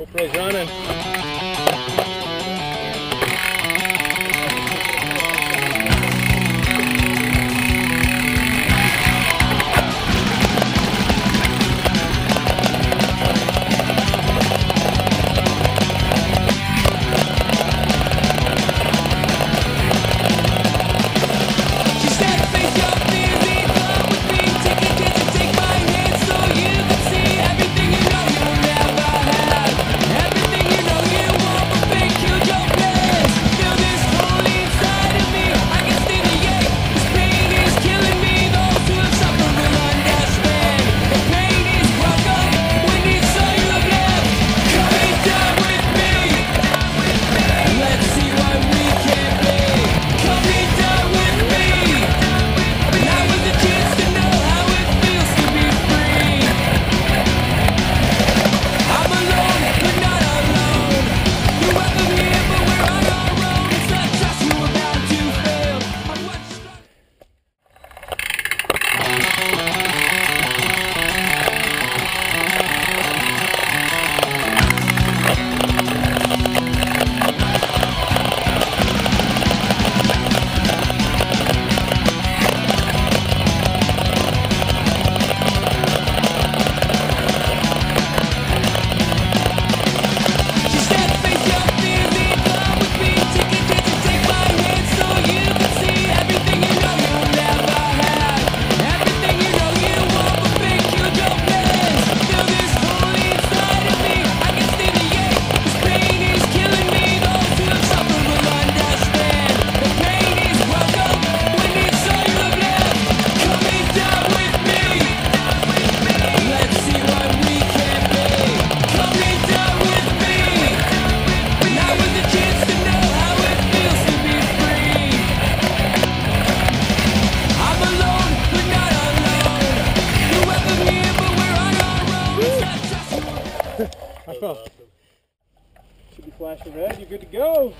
o running. flash your red, you're good to go.